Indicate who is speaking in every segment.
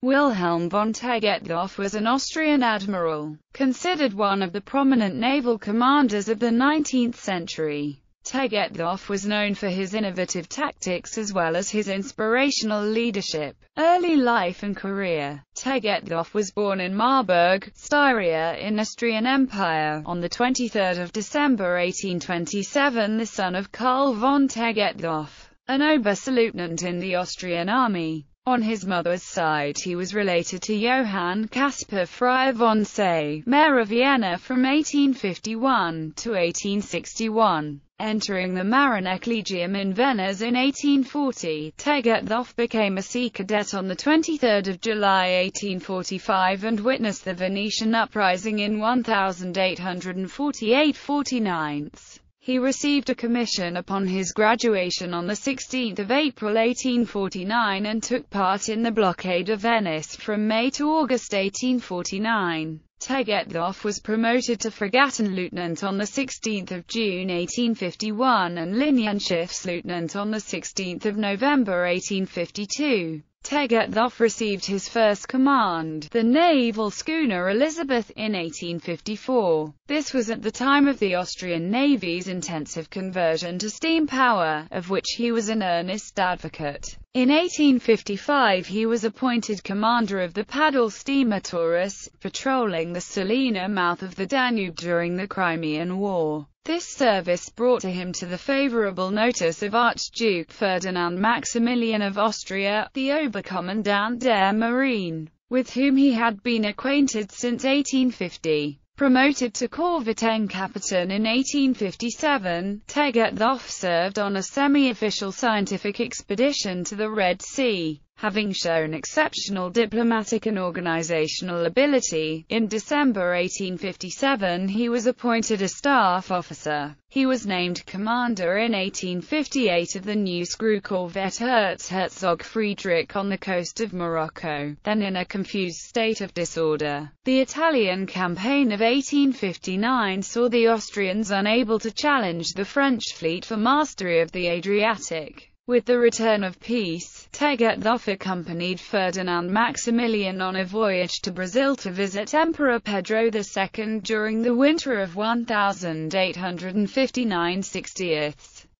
Speaker 1: Wilhelm von Tegetthoff was an Austrian admiral, considered one of the prominent naval commanders of the 19th century. Tegetthoff was known for his innovative tactics as well as his inspirational leadership. Early life and career Tegetthoff was born in Marburg, Styria in the Austrian Empire, on 23 December 1827 the son of Karl von Tegetthoff, an Oberstleutnant in the Austrian army. On his mother's side he was related to Johann Caspar Freiherr von Say, Mayor of Vienna from 1851 to 1861. Entering the Marine-Kollegium in Venice in 1840, Tegetthoff became a sea cadet on 23 July 1845 and witnessed the Venetian uprising in 1848-49. He received a commission upon his graduation on 16 April 1849 and took part in the blockade of Venice from May to August 1849. Tegetthoff was promoted to Fregattenleutnant on 16 June 1851 and Linienschiffsleutnant on 16 November 1852. Tegetthoff received his first command, the naval schooner Elizabeth, in 1854. This was at the time of the Austrian Navy's intensive conversion to steam power, of which he was an earnest advocate. In 1855 he was appointed commander of the paddle steamer Taurus, patrolling the Sulina mouth of the Danube during the Crimean War. This service brought to him to the favourable notice of Archduke Ferdinand Maximilian of Austria, the Oberkommandant der Marine, with whom he had been acquainted since 1850. Promoted to Korvettenkapitän in 1857, Tegetthoff served on a semi-official scientific expedition to the Red Sea. Having shown exceptional diplomatic and organizational ability, in December 1857 he was appointed a staff officer. He was named commander in 1858 of the new screw corvette Erzherzog Friedrich on the coast of Morocco, then in a confused state of disorder. The Italian campaign of 1859 saw the Austrians unable to challenge the French fleet for mastery of the Adriatic. With the return of peace, Tegetthoff accompanied Ferdinand Maximilian on a voyage to Brazil to visit Emperor Pedro II during the winter of 1859 60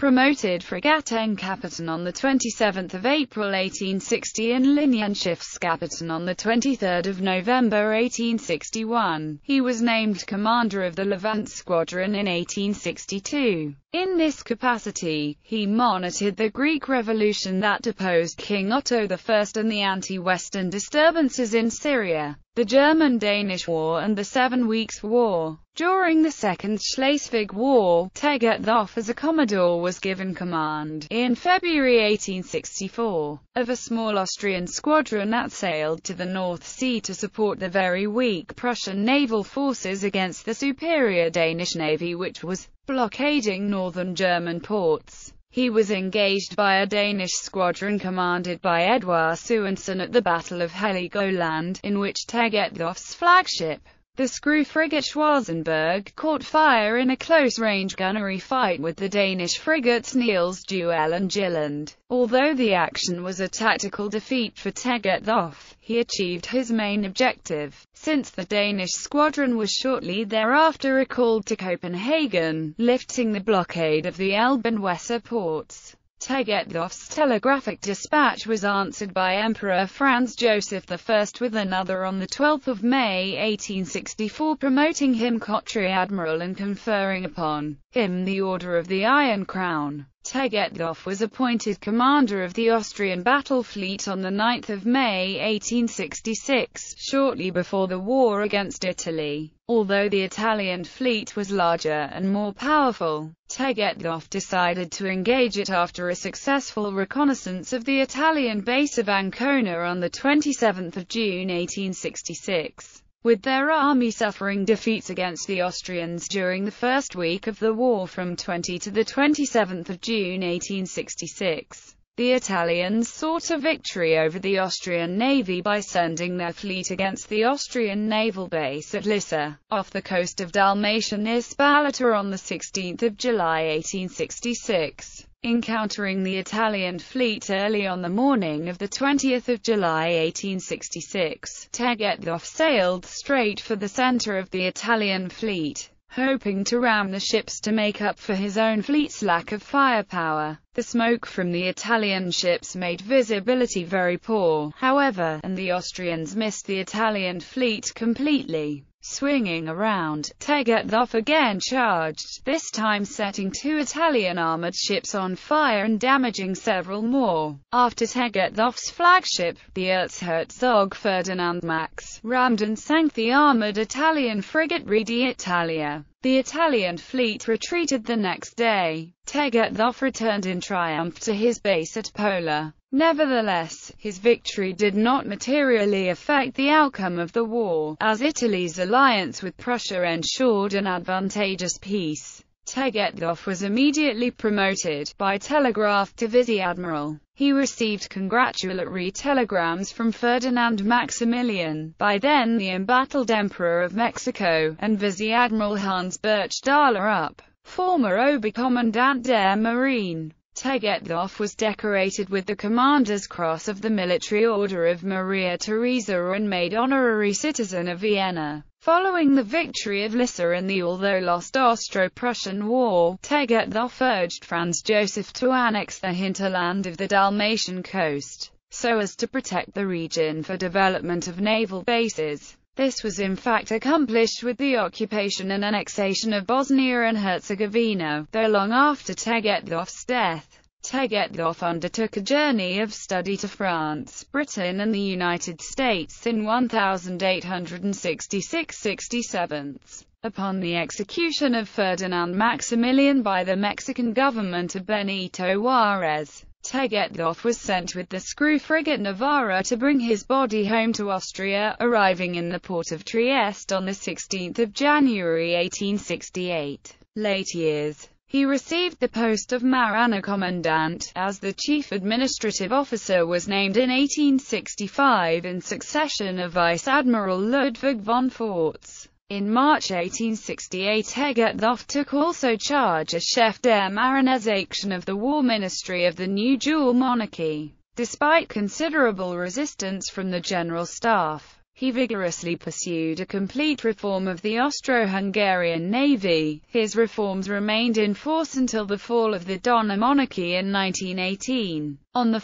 Speaker 1: promoted Fregattenkapitän on 27 April 1860 and Linienschiffskapitän on 23 November 1861. He was named commander of the Levant Squadron in 1862. In this capacity, he monitored the Greek Revolution that deposed King Otto I and the anti-Western disturbances in Syria, the German-Danish War and the Seven Weeks' War. During the Second Schleswig War, Tegetthoff as a commodore was given command, in February 1864, of a small Austrian squadron that sailed to the North Sea to support the very weak Prussian naval forces against the superior Danish navy which was blockading northern German ports. He was engaged by a Danish squadron commanded by Edouard Suenson at the Battle of Heligoland, in which Tegetthoff's flagship, the screw frigate Schwarzenberg, caught fire in a close-range gunnery fight with the Danish frigates Niels Juel and Jylland. Although the action was a tactical defeat for Tegetthoff, he achieved his main objective, since the Danish squadron was shortly thereafter recalled to Copenhagen, lifting the blockade of the Elbe and Weser ports. Tegetthoff's telegraphic dispatch was answered by Emperor Franz Joseph I with another on 12 May 1864 promoting him Kontre-Admiral and conferring upon him the Order of the Iron Crown. Tegetthoff was appointed commander of the Austrian battle fleet on 9 May 1866, shortly before the war against Italy. Although the Italian fleet was larger and more powerful, Tegetthoff decided to engage it after a successful reconnaissance of the Italian base of Ancona on 27 June 1866 with their army suffering defeats against the Austrians during the first week of the war from 20 to 27 June 1866. The Italians sought a victory over the Austrian navy by sending their fleet against the Austrian naval base at Lissa, off the coast of Dalmatia near Spalato on 16 July 1866. Encountering the Italian fleet early on the morning of 20 July 1866, Tegetthoff sailed straight for the center of the Italian fleet, hoping to ram the ships to make up for his own fleet's lack of firepower. The smoke from the Italian ships made visibility very poor, however, and the Austrians missed the Italian fleet completely. Swinging around, Tegetthoff again charged, this time setting two Italian armored ships on fire and damaging several more. After Tegetthoff's flagship, the Erzherzog Ferdinand Max, rammed and sank the armored Italian frigate Re Italia. The Italian fleet retreated the next day. Tegetthoff returned in triumph to his base at Pola. Nevertheless, his victory did not materially affect the outcome of the war, as Italy's alliance with Prussia ensured an advantageous peace. Tegetthoff was immediately promoted, by telegraph to vice-admiral. He received congratulatory telegrams from Ferdinand Maximilian, by then the embattled Emperor of Mexico, and vice-admiral Hans Birch-Dahlerup, former Oberkommandant der Marine. Tegetthoff was decorated with the Commander's Cross of the Military Order of Maria Theresa and made honorary citizen of Vienna. Following the victory of Lissa in the although lost Austro-Prussian War, Tegetthoff urged Franz Joseph to annex the hinterland of the Dalmatian coast, so as to protect the region for development of naval bases. This was in fact accomplished with the occupation and annexation of Bosnia and Herzegovina, though long after Tegetthoff's death. Tegetthoff undertook a journey of study to France, Britain and the United States in 1866-67. Upon the execution of Ferdinand Maximilian by the Mexican government of Benito Juarez, Tegetthoff was sent with the screw frigate Novara to bring his body home to Austria, arriving in the port of Trieste on 16 January 1868. Late years he received the post of Marine Commandant, as the chief administrative officer was named in 1865 in succession of Vice Admiral Ludwig von Fautz. In March 1868 Tegetthoff took also charge as chef der Marinesektion of the War Ministry of the new dual monarchy. Despite considerable resistance from the General Staff, he vigorously pursued a complete reform of the Austro-Hungarian navy. His reforms remained in force until the fall of the Donner monarchy in 1918. On 1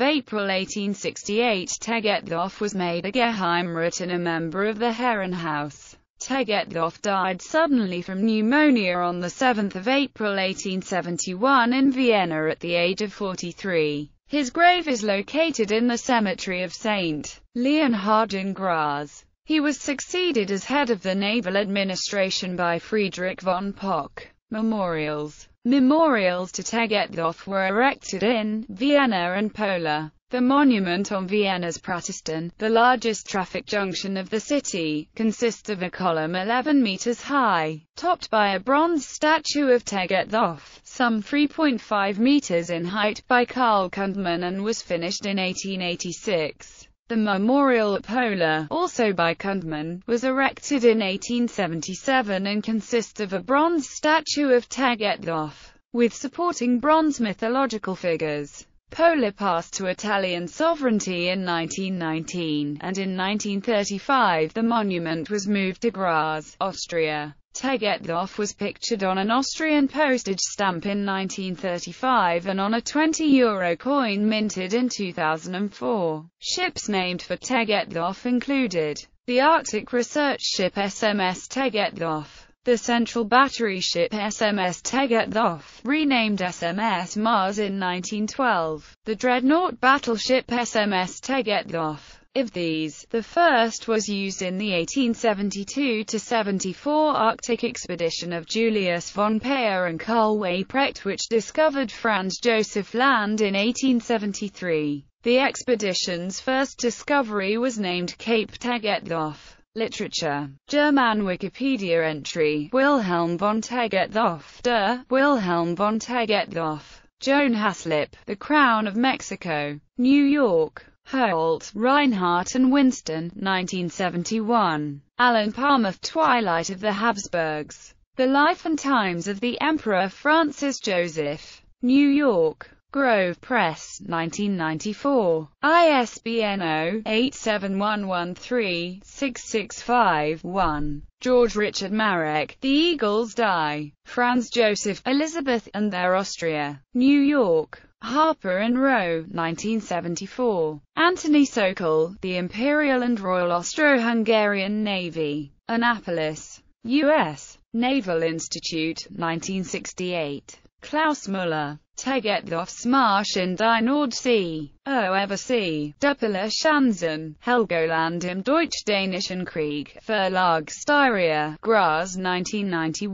Speaker 1: April 1868 Tegetthoff was made a Geheimrat and a member of the Herrenhaus. Tegetthoff died suddenly from pneumonia on 7 April 1871 in Vienna at the age of 43. His grave is located in the cemetery of St. Leonhard in Graz. He was succeeded as head of the naval administration by Friedrich von Pock. Memorials Memorials to Tegetthoff were erected in Vienna and Pola. The monument on Vienna's Praterstrasse, the largest traffic junction of the city, consists of a column 11 meters high, topped by a bronze statue of Tegetthoff, some 3.5 meters in height, by Karl Kundmann and was finished in 1886. The memorial at Pola, also by Kundmann, was erected in 1877 and consists of a bronze statue of Tegetthoff, with supporting bronze mythological figures. Pola passed to Italian sovereignty in 1919, and in 1935 the monument was moved to Graz, Austria. Tegetthoff was pictured on an Austrian postage stamp in 1935 and on a 20-euro coin minted in 2004. Ships named for Tegetthoff included the Arctic research ship SMS Tegetthoff, the central battery ship SMS Tegetthoff, renamed SMS Mars in 1912, the dreadnought battleship SMS Tegetthoff. Of these, the first was used in the 1872-74 Arctic expedition of Julius von Payer and Karl Weyprecht which discovered Franz Joseph Land in 1873. The expedition's first discovery was named Cape Tegetthoff. Literature. German Wikipedia entry, Wilhelm von Tegetthoff, der, Wilhelm von Tegetthoff, Joan Haslip, The Crown of Mexico, New York. Holt, Rinehart and Winston, 1971. Alan Palmer, Twilight of the Habsburgs. The Life and Times of the Emperor Francis Joseph. New York. Grove Press, 1994. ISBN 0-87113-665-1. George Richard Marek, The Eagles Die. Franz Joseph, Elizabeth, and Their Austria. New York. Harper and Row, 1974. Anthony Sokol, The Imperial and Royal Austro-Hungarian Navy. Annapolis, U.S. Naval Institute, 1968. Klaus Müller. Tegetthoffsmarschen die Nordsee, Oeversee, Duppeler Schanzen, Helgoland im Deutsch-Dänischen Krieg, Verlag Styria, Graz 1991,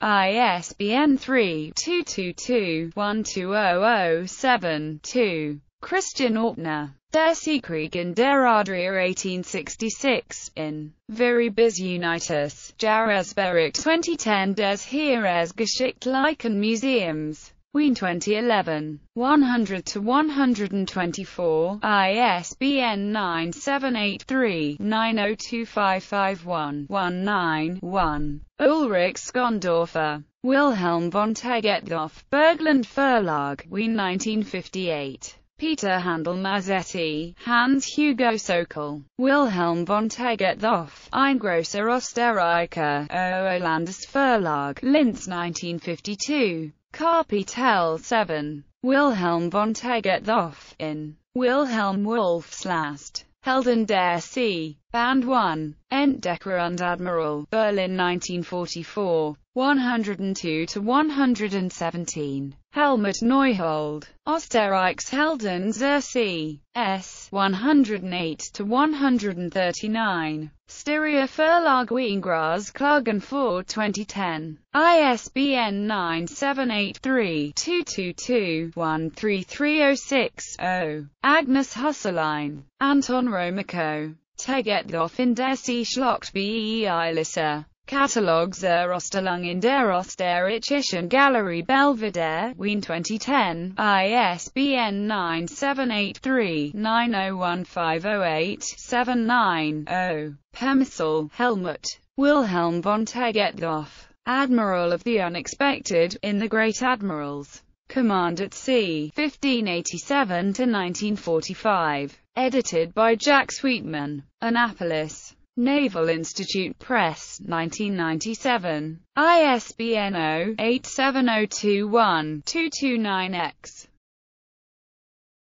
Speaker 1: ISBN 3-222-12007-2. Christian Ortner. Der Seekrieg in der Adria 1866, in Viribus Unitis, Jahresbericht 2010 des Heeresgeschichtlichen Museums. Wien 2011, 100 to 124, ISBN 9783902555119 Ulrich Schöndorfer, Wilhelm von Tegetthoff, Bergland Verlag, Wien 1958. Peter Handel Mazzetti, Hans Hugo Sokol, Wilhelm von Tegetthoff, Eingrosser Osterreicher, Oerlandes Verlag, Linz 1952. Kapitel 7. Wilhelm von Tegetthoff, in Wilhelm Wolfslast, Helden der See, Band 1, Entdecker und Admiral, Berlin 1944, 102 to 117. Helmut Neuhold, Osterreichshelden zur See, S. 108 to 139. Styria Verlag Wien Graz Klagenfurt 2010. ISBN 978-3-222-13306-0. Agnes Husslein. Anton Romako. Tegetthoff in der See Schlacht bei Lissa. Katalog zur Ausstellung in der Österreichischen Galerie Belvedere, Wien 2010, ISBN 978-3-901508-79-0. Pemsel, Helmut, Wilhelm von Tegetthoff, Admiral of the Unexpected, in The Great Admirals. Command at Sea, 1587-1945. Edited by Jack Sweetman. Annapolis. Naval Institute Press, 1997. ISBN 0-87021-229-X.